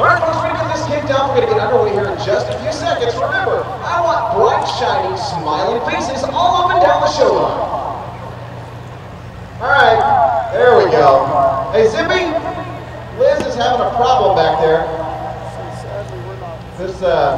All right, folks, we're going to get this kicked off. We're going to get underway here in just a few seconds. Remember, I want bright, shiny, smiling faces all up and down the show line. All right, there we go. Hey, Zippy, Liz is having a problem back there. This, uh,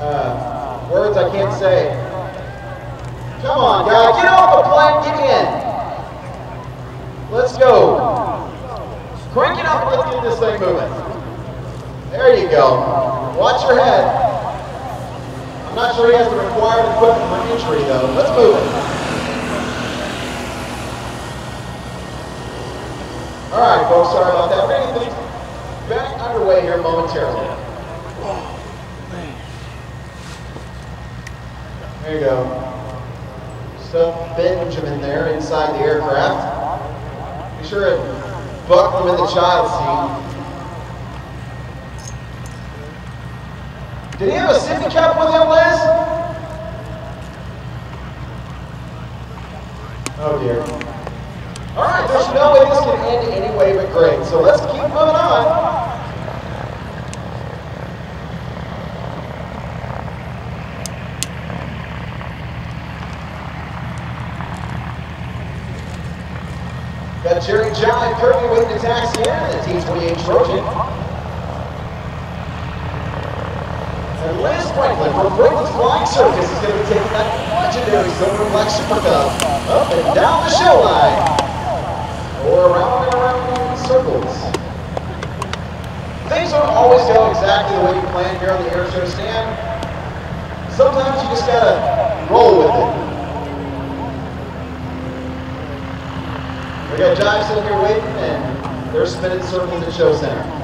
uh, words I can't say. Come on, guys, get off the plane, get in. Let's go. Crank it up let's get this thing moving. There you go. Watch your head. I'm not sure he has the required equipment for entry though. Let's move it. All right, folks, sorry about that. To back underway here momentarily. There you go. Stuff Benjamin there inside the aircraft. Be sure and buckle him in the child seat. Did he have a sippy cup with him, Liz? Oh dear. All right, there's no way this can end any way but great. So let's keep moving on. Got Jerry John currently with to taxi in the T-28 Trojan. And Liz Franklin from Franklin's Flying Circus is going to be taking that legendary Silver Black Super Cub up and down the show line. Or around and around in circles. Things don't always go exactly the way you plan here on the air show stand. Sometimes you just gotta roll with it. We got Jive sitting here waiting, and they're spinning circles at Show Center.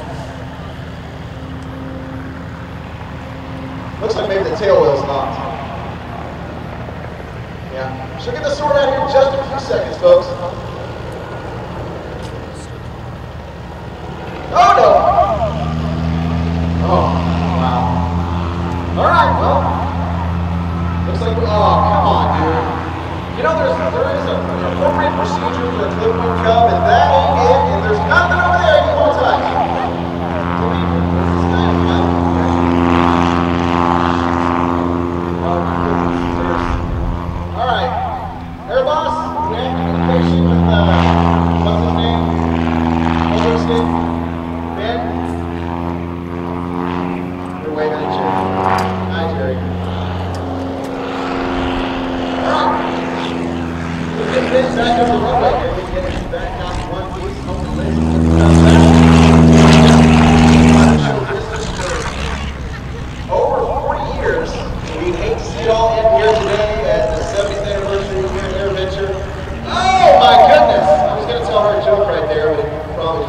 Looks like maybe the tail wheel's locked. Yeah. She'll get the sword out here in just a few seconds, folks. Oh no! Oh, wow. All right, well, looks like we, oh, come on, dude. You know, there's, there is a, an appropriate procedure for a clipped wing cub, and that ain't it, and there's nothing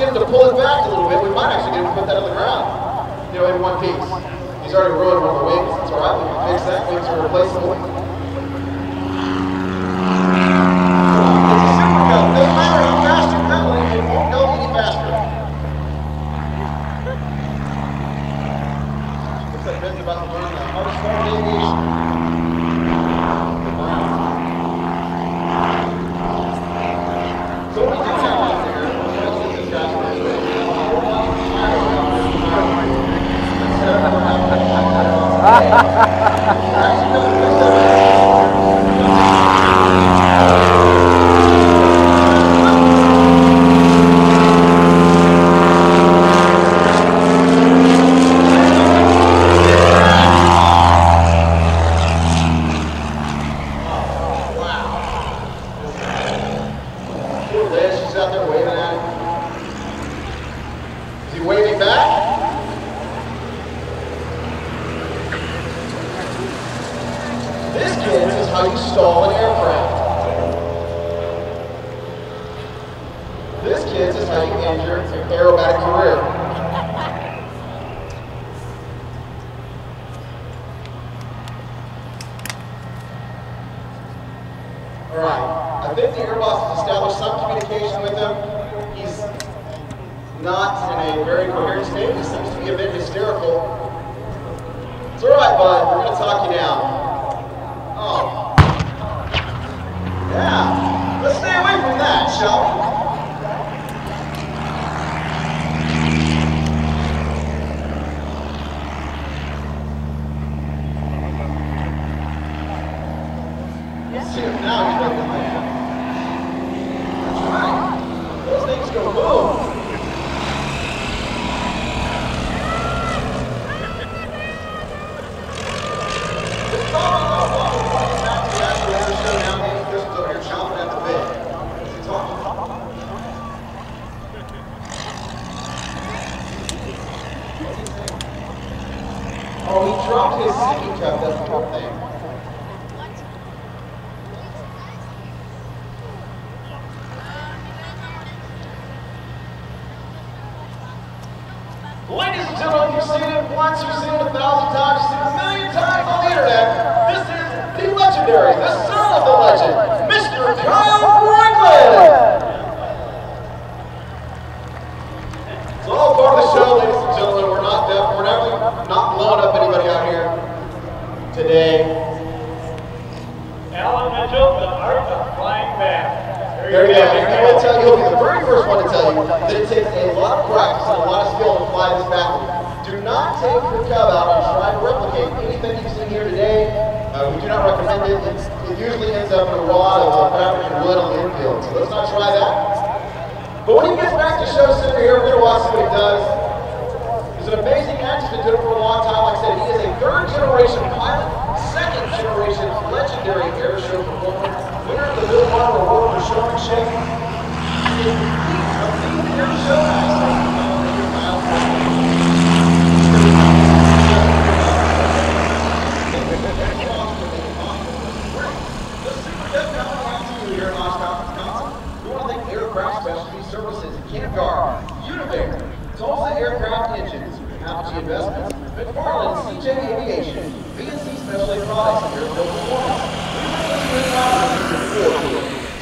get him to pull it back a little bit. We might actually get him to put that on the ground. You know, in one piece. He's already ruined one of the wings. It's all right. We can fix that. Wings are replaceable. There. She's out there waving at him. Is he waving back? This, kid is how you stall an aircraft. This, kid is how you end your aerobatic career. I think the Airboss has established some communication with him. He's not in a very coherent state. He seems to be a bit hysterical. It's alright, bud. We're going to talk you down. Oh. Yeah. Let's stay away from that, shall we? Now, he's like, That's right. Those things go boom. It's all about what we're talking about the actual air show now. Maybe Christian's over here chomping at the bit. What's he talking about? What's he saying? Oh, he dropped his sippy cup, that's the whole thing. Ladies and gentlemen, you've seen it once, you've seen it a thousand times, you've seen it a million times on the internet. This is the legendary, the son of the legend, Mr. Kyle Franklin. It's all part of the show, ladies and gentlemen. We're not deaf, we're never not blowing up anybody out here today. Alan Mitchell, the art of flying back. There you go. And he will tell you, he'll be the very first one to tell you that it takes a lot of practice and a lot of skill to fly this battle. Take your cub out and try to replicate anything you've seen here today. Uh, we do not recommend it. It's, it usually ends up in a wad of uh, fabric and wood on the infield. So let's not try that. But when he gets back to show center here, we're going to watch what he does. He's an amazing actor. He's been doing it for a long time. Like I said, he is a third generation pilot, second generation legendary air show performer, winner of the Bill Barber Award for showmanship. He is the complete air show CJ Aviation, VNC Specialty Products, and Airfield Performance,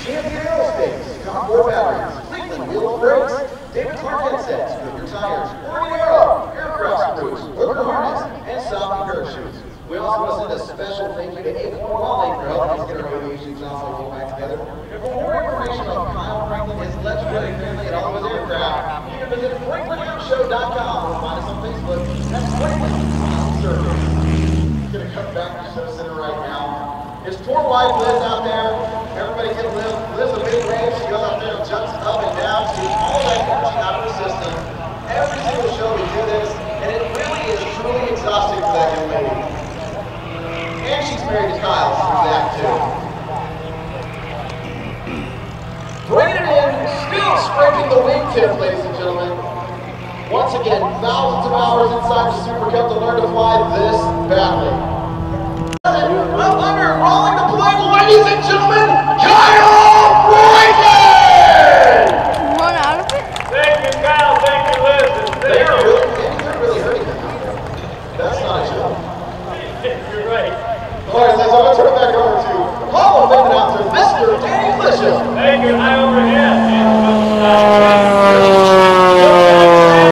Champion Aerospace, Concorde Batteries, Cleveland Wheel and Brakes, David Clark Headsets, Goodyear Tires, Oregon Aero, Aircraft Spruce, Hooker Harness, and Southern Parachutes. We also want to send a special thank you to Ava Morale for helping us get our aviation jobs all back together. And for more information on Kyle Franklin, his legendary family, and all of his aircraft, you can visit FranklinAirShow.com or find us on Facebook. That's Franklin Service. He's gonna come back to Show Center right wife Liz out there. Everybody can live. Lives a big range. She goes out there and jumps up and down, to all that energy out of her system. Every single show we do this, and it really is truly exhausting for that young lady. And she's married to Kyle, there's that too. It in, still scraping the wingtip, ladies and gentlemen. Once again, thousands of hours inside the Super Cub to learn to fly this badly.